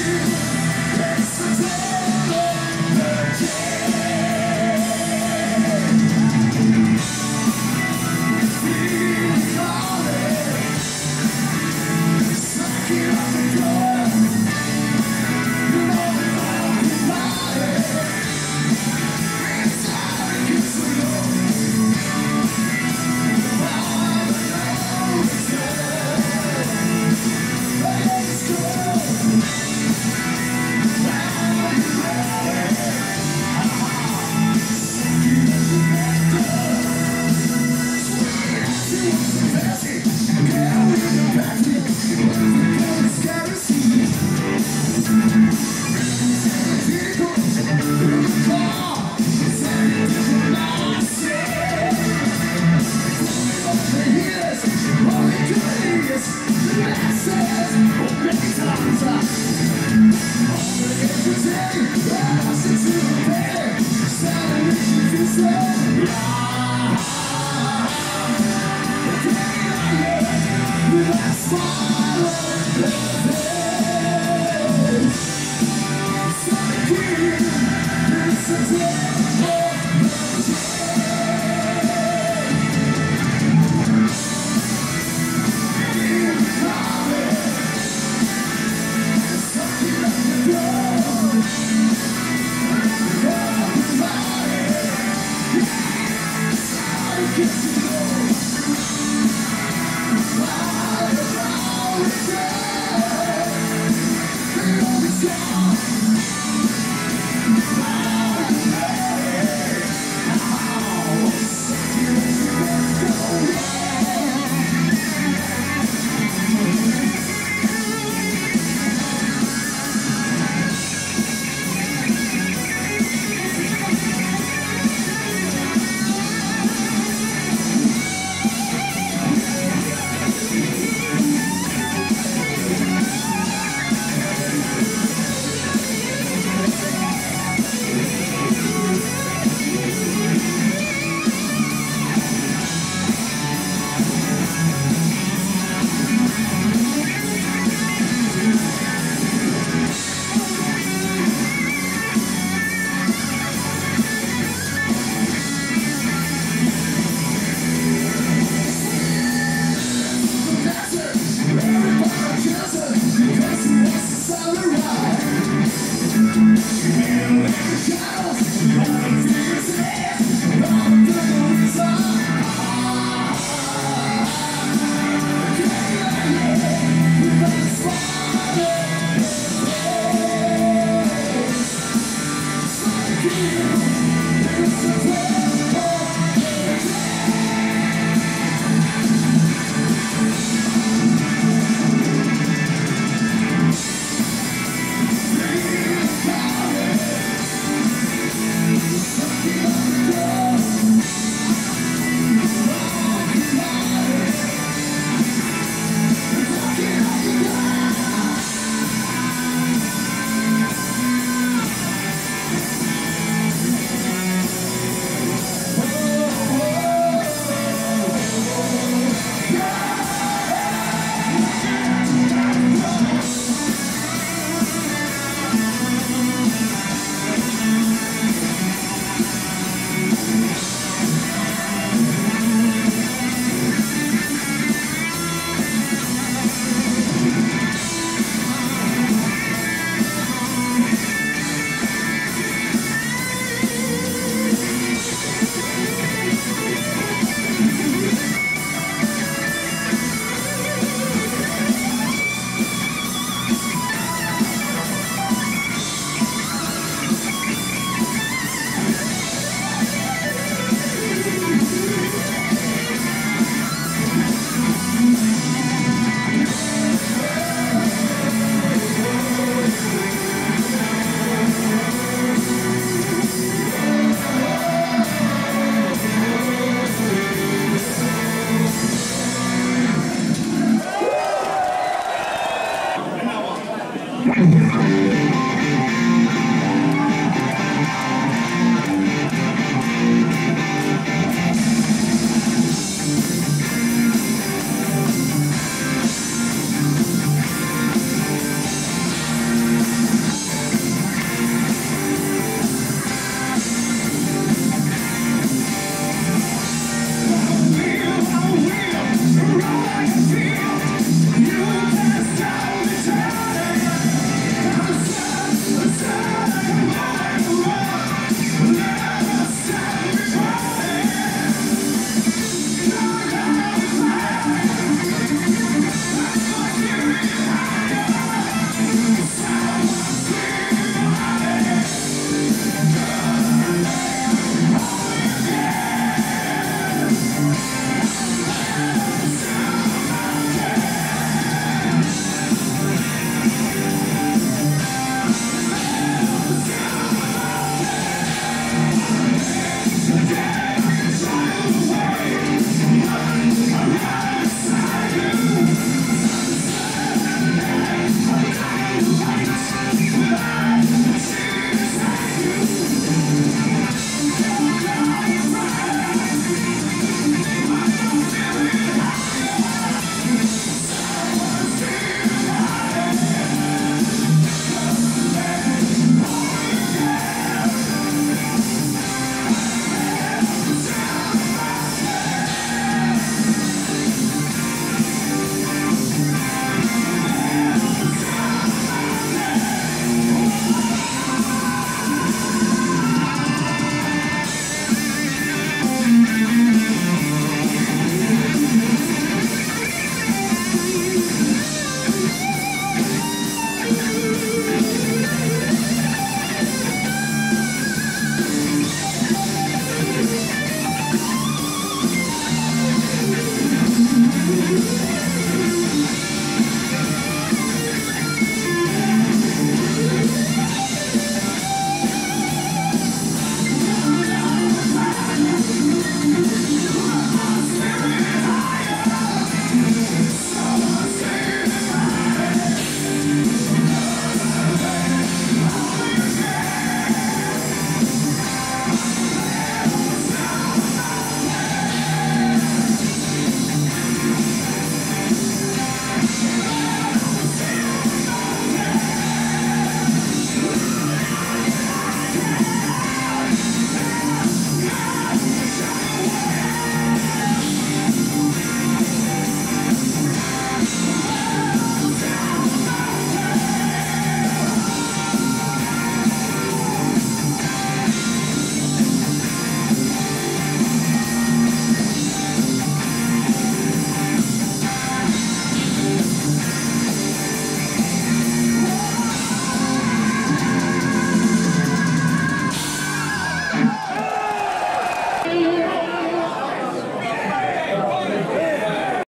you.